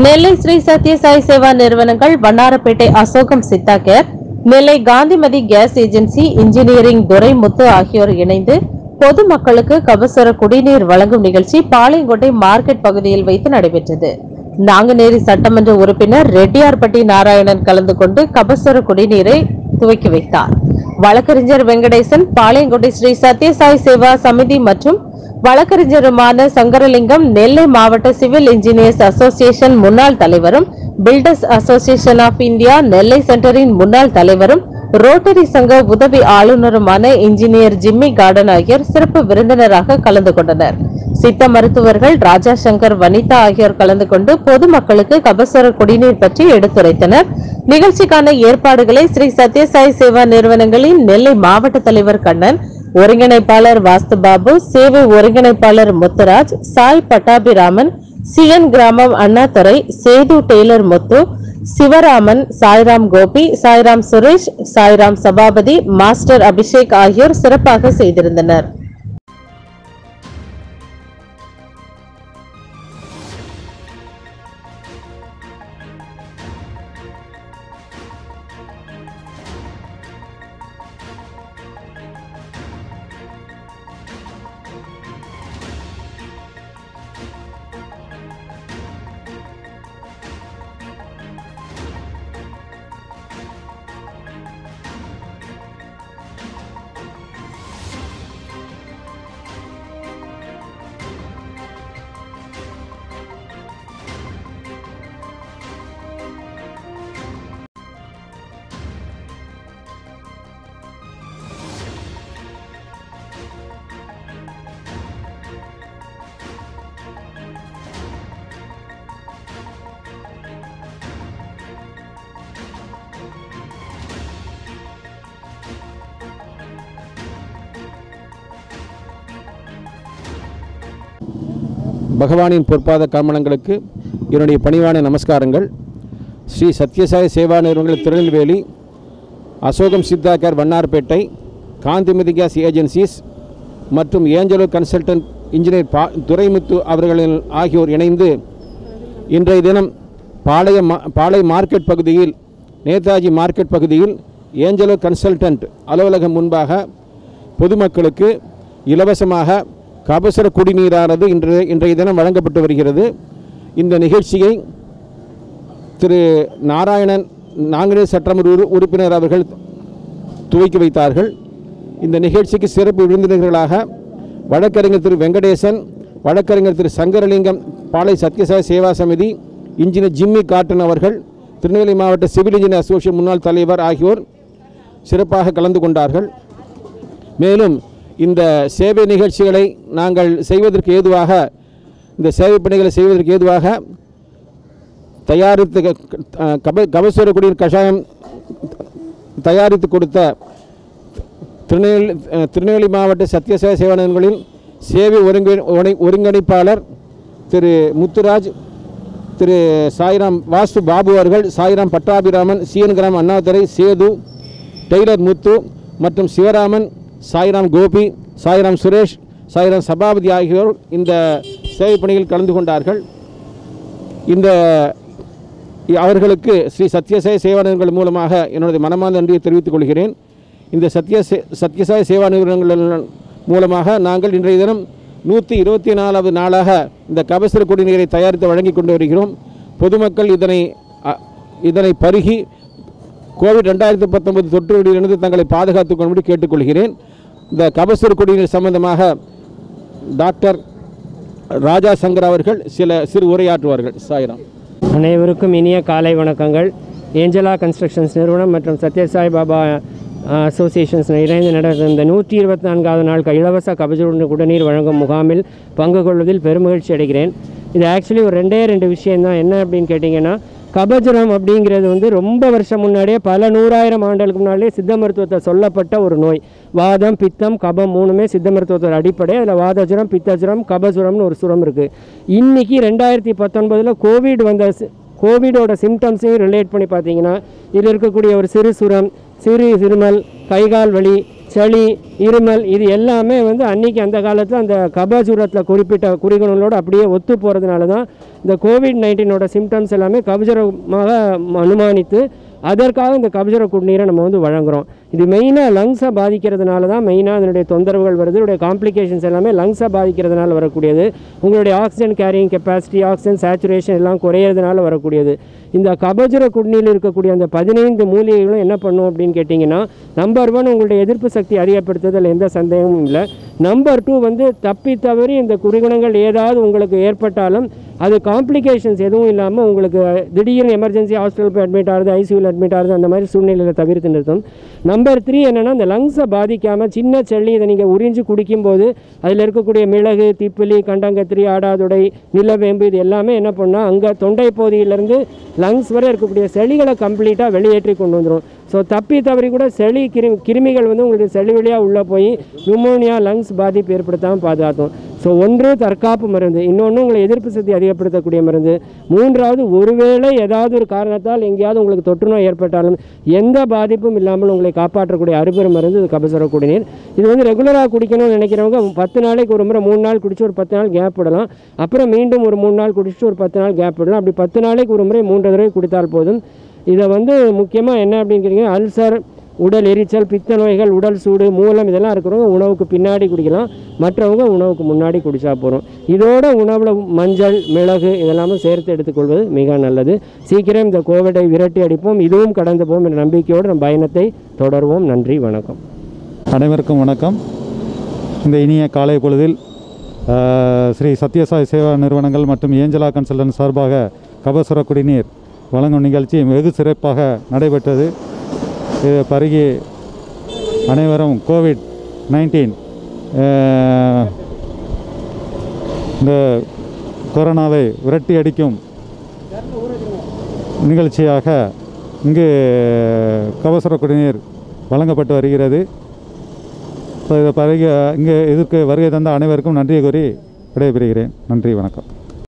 நெல்லை ஸ்ரீ சத்யசாய் சேவா நிறுவனங்கள் Vannarapettai Asokam Siddha care Nellai Gandhimathi gas agency engineering Duraimuthu ஆகியோர் இணைந்து பொதுமக்களுக்கு கபசுர குடிநீர் வழங்கும் நிகழ்ச்சி பாளையங்கோட்டை மார்க்கெட் பகுதியில் வைத்து நடைபெற்றது. நாங்குநேரி சட்டமன்ற உறுப்பினர் ரெட்டியார்பட்டி நாராயணன் கலந்து கொண்டு கபசுர குடிநீரை துவக்கி வைத்தார். வழக்கறிஞர் வெங்கடேசன் பாளையங்கோட்டை ஸ்ரீ சத்யசாய் சேவா சமிதி மற்றும் வழக்கறிஞருமான சங்கரலிங்கம் நெல்லை மாவட்ட சிவில் இன்ஜினியர்ஸ் அசோசியேஷன் முன்னாள் தலைவரும் builders association of India Nellai சென்டரின் முன்னாள் தலைவரும் ரோட்டரி சங்க உதவி ஆளுநருமான இன்ஜினியர் ஜிம்மி கார்டன் ஆகியோர் சிறப்பு விருந்தினராக கலந்து கொண்டனர். சித்த மருத்துவர்கள் ராஜா சங்கர் வனிதா ஆகியோர் கலந்து கொண்டு பொதுமக்களுக்கு கபசுர குடிநீர் பற்றி எடுத்துரைத்தனர். நிகழ்ச்சிக்கான ஏற்பாடுகளை ஸ்ரீ சத்யசாய் சேவா நிறுவனங்களின் நெல்லை மாவட்ட தலைவர் கண்ணன் ஒருங்கிணைப்பாளர் வாஸ்து பாபு சேவை ஒருங்கிணைப்பாளர் முத்துராஜ் சாய் பட்டாபிராமன் சிஎன் கிராமம் அண்ணாதுரை சேது டெய்லர் முத்து சிவராமன் சாய்ராம் கோபி சாய்ராம் சுரேஷ் சாய்ராம் சபாபதி மாஸ்டர் அபிஷேக் ஆகியோர் சிறப்பாக செய்திருந்தனர். பகவானின் பொற்பாத காமணங்களுக்கு என்னுடைய பணிவான நமஸ்காரங்கள். ஸ்ரீ சத்யசாய் சேவா நிறுவனங்கள் Tirunelveli Asokam Siddha care Vannarapettai Gandhimathi gas agencies மற்றும் ஏஞ்சலோ கன்சல்டன்ட் இன்ஜினியர் பா துரைமுத்து அவர்களின் ஆகியோர் இணைந்து இன்றைய தினம் பாளைய மா பாளை மார்க்கெட் பகுதியில் நேதாஜி மார்க்கெட் பகுதியில் ஏஞ்சலோ கன்சல்டன்ட் அலுவலகம் முன்பாக பொதுமக்களுக்கு இலவசமாக கபசர குடிநீரானது இன்று இன்றைய தினம் வழங்கப்பட்டு வருகிறது. இந்த நிகழ்ச்சியை திரு நாராயணன் நாங்களே சட்டமன்ற உறுப்பினர் அவர்கள் துவக்கி வைத்தார்கள். இந்த நிகழ்ச்சிக்கு சிறப்பு விருந்தினர்களாக வழக்கறிஞர் திரு வெங்கடேசன் வழக்கறிஞர் Thiru Sankaralingam Palai Sathyasai Seva Samithi engineer Jimmy Cotton அவர்கள் திருநெல்வேலி மாவட்ட சிவில் இன்ஜினியர் அசோசியேஷன் முன்னாள் தலைவர் ஆகியோர் சிறப்பாக கலந்து கொண்டார்கள். மேலும் இந்த சேவை நிகழ்ச்சிகளை நாங்கள் செய்வதற்கு ஏதுவாக இந்த சேவை பணிகளை செய்வதற்கு ஏதுவாக தயாரித்து க- கப கபசுர குடிநீர் கஷாயம் தயாரித்து கொடுத்த திருநெல்வேலி திருநெல்வேலி மாவட்ட சத்யசாய சேவனங்களின் சேவை ஒருங்கி ஒருங்கிணைப்பாளர் திரு முத்துராஜ் திரு சாய்ராம் வாசு பாபு அவர்கள் சாய்ராம் பட்டாபிராமன் சிஎன் கிராம் அண்ணாதுரை சேது டெய்லர் முத்து மற்றும் சிவராமன் சாய்ராம் கோபி சாய்ராம் சுரேஷ் சாய்ராம் சபாபதி ஆகியோர் இந்த சேவை பணியில் கலந்து கொண்டார்கள். இந்த அவர்களுக்கு ஸ்ரீ சத்யசாய் சேவா நிறுவனங்கள் மூலமாக என்னுடைய மனமார்ந்த நன்றியை தெரிவித்துக் கொள்கிறேன். இந்த சத்ய சத்யசாய் சேவா நிறுவனங்கள் மூலமாக நாங்கள் இன்றைய தினம் நூற்றி இருபத்தி நாலாவது நாளாக இந்த கபசுர குடிநீரை தயாரித்து வழங்கி கொண்டு வருகிறோம். பொதுமக்கள் இதனை இதனை பருகி கோவிட் ரெண்டாயிரத்தி பத்தொன்பது தொற்றுகளிலிருந்து தங்களை பாதுகாத்துக் கொள்ளும்படி கேட்டுக்கொள்கிறேன். இந்த கபசுர குடிநீர் சம்பந்தமாக டாக்டர் ராஜா சங்கர் அவர்கள் சில சிறு உரையாற்றுவார்கள். சாய்ராம். அனைவருக்கும் இனிய காலை வணக்கங்கள். ஏஞ்சலா கன்ஸ்ட்ரக்ஷன்ஸ் நிறுவனம் மற்றும் சத்யசாய் பாபா அசோசியேஷன்ஸ் இணைந்து நடந்த இந்த நூற்றி இருபத்தி நான்காவது நாள் இலவச கபசுர குடிநீர் வழங்கும் முகாமில் பங்கு கொள்வதில் பெருமகிழ்ச்சி அடைகிறேன். இது ஆக்சுவலி ஒரு ரெண்டே ரெண்டு விஷயம்தான். என்ன அப்படின்னு கேட்டிங்கன்னா கபஜுரம் அப்படிங்கிறது வந்து ரொம்ப வருஷம் முன்னாடியே பல நூறாயிரம் ஆண்டுகளுக்கு முன்னாடியே சித்த மருத்துவத்தை சொல்லப்பட்ட ஒரு நோய். வாதம் பித்தம் கபம் மூணுமே சித்த மருத்துவத்தோட அடிப்படை அதில் வாதஜுரம் பித்தஜுரம் கபசுரம்னு ஒரு சுரம் இருக்குது இன்னைக்கு ரெண்டாயிரத்தி பத்தொன்பதில் கோவிட் வந்த கோவிடோட சிம்டம்ஸையும் ரிலேட் பண்ணி பார்த்தீங்கன்னா இதில் இருக்கக்கூடிய ஒரு சிறு சுரம் சிறு இருமல் கைகால் வலி சளி இருமல் இது எல்லாமே வந்து அன்றைக்கி அந்த காலத்தில் அந்த கபாசூரத்தில் குறிப்பிட்ட குறிகுணங்களோடு அப்படியே ஒத்து போகிறதுனால தான் இந்த கோவிட் நைன்டீனோட சிம்டம்ஸ் எல்லாமே கபசுரமாக அனுமானித்து அதற்காக இந்த கபஜர குடிநீரை நம்ம வந்து வழங்குறோம். இது மெயினாக லங்ஸை பாதிக்கிறதுனால தான் மெயினாக அதனுடைய தொந்தரவுகள் வருது. இதனுடைய காம்ப்ளிகேஷன்ஸ் எல்லாமே லங்ஸை பாதிக்கிறதுனால வரக்கூடியது. உங்களுடைய oxygen carrying capacity oxygen saturation எல்லாம் குறையிறதுனால வரக்கூடியது. இந்த கபஜர குடிநீர் இருக்கக்கூடிய அந்த பதினைந்து மூலிகைகளும் என்ன பண்ணும் அப்படின்னு கேட்டிங்கன்னா நம்பர் ஒன் உங்களுடைய எதிர்ப்பு சக்தி அறியப்படுத்துதல் எந்த சந்தேகமும் இல்லை. நம்பர் டூ வந்து தப்பி தவறி இந்த குறிகுணங்கள் ஏதாவது உங்களுக்கு ஏற்பட்டாலும் அது காம்ப்ளிகேஷன்ஸ் எதுவும் இல்லாமல் உங்களுக்கு திடீர்னு எமர்ஜென்சி ஹாஸ்பிட்டல் போய் அட்மிட் ஆகுது ஐசியூவில் அட்மிட் ஆகுது அந்த மாதிரி சூழ்நிலையில் தவிர்த்து நிறுத்தும். நம்பர் த்ரீ என்னென்னா இந்த லங்ஸை பாதிக்காமல் சின்ன செல்லி இதை நீங்கள் உறிஞ்சு குடிக்கும்போது அதில் இருக்கக்கூடிய மிளகு திப்பிலி கண்டங்கத்திரி ஆடாதுடை நிலவேம்பு இது எல்லாமே என்ன பண்ணால் அங்கே தொண்டை பகுதியிலேருந்து லங்ஸ் வரை இருக்கக்கூடிய செளிகளை கம்ப்ளீட்டாக வெளியேற்றி கொண்டு வந்துடும் ஸோ தப்பி தவறி கூட செளி கிருமி கிருமிகள் வந்து உங்களுக்கு செளி வழியாக உள்ளே போய் நியூமோனியா லங்ஸ் பாதிப்பு ஏற்படுத்தாமல் பாதுகாத்தோம் ஸோ ஒன்று தற்காப்பு மருந்து இன்னொன்று உங்களை எதிர்ப்பு சக்தி அதிகப்படுத்தக்கூடிய மருந்து. மூன்றாவது ஒருவேளை ஏதாவது ஒரு காரணத்தால் எங்கேயாவது உங்களுக்கு தொற்று நோய் ஏற்பட்டாலும் எந்த பாதிப்பும் இல்லாமல் உங்களை காப்பாற்றக்கூடிய அறுபெரும் மருந்து இது கபசுர குடிநீர். இது வந்து ரெகுலராக குடிக்கணும்னு நினைக்கிறவங்க பத்து நாளைக்கு ஒரு முறை மூணு நாள் குடிச்சு ஒரு பத்து நாள் கேப் விடலாம். அப்புறம் மீண்டும் ஒரு மூணு நாள் குடிச்சு ஒரு பத்து நாள் கேப் விடலாம். அப்படி பத்து நாளைக்கு ஒரு முறை மூன்று தடவை குடித்தால் போதும். இதை வந்து முக்கியமாக என்ன அப்படின்னு கேட்டிங்கன்னா அல்சர் உடல் எரிச்சல் பித்த நோய்கள் உடல் சூடு மூலம் இதெல்லாம் இருக்கிறவங்க உணவுக்கு பின்னாடி குடிக்கலாம். மற்றவங்க உணவுக்கு முன்னாடி குடிச்சா போகிறோம் இதோட உணவில் மஞ்சள் மிளகு இதெல்லாமே சேர்த்து எடுத்துக்கொள்வது மிக நல்லது. சீக்கிரம் இந்த கோவிடை விரட்டி அடிப்போம். இதுவும் கடந்து போவோம் என்ற நம்பிக்கையோடு நம் பயணத்தை தொடர்வோம். நன்றி வணக்கம். அனைவருக்கும் வணக்கம். இந்த இனிய காலை பொழுதில் ஸ்ரீ சத்யசாய் சேவா நிறுவனங்கள் மற்றும் ஏஞ்சலா கன்சல்டன் சார்பாக கபசுர குடிநீர் வழங்கும் நிகழ்ச்சி வெகு சிறப்பாக நடைபெற்றது. இது பருகி அனைவரும் கோவிட் நைன்டீன் இந்த கொரோனாவை விரட்டி அடிக்கும் நிகழ்ச்சியாக இங்கு கபசுர குடிநீர் வழங்கப்பட்டு வருகிறது. ஸோ இதை பருகி இங்கே இதற்கு வருகை தந்த அனைவருக்கும் நன்றி கூறி விடைபெறுகிறேன். நன்றி வணக்கம்.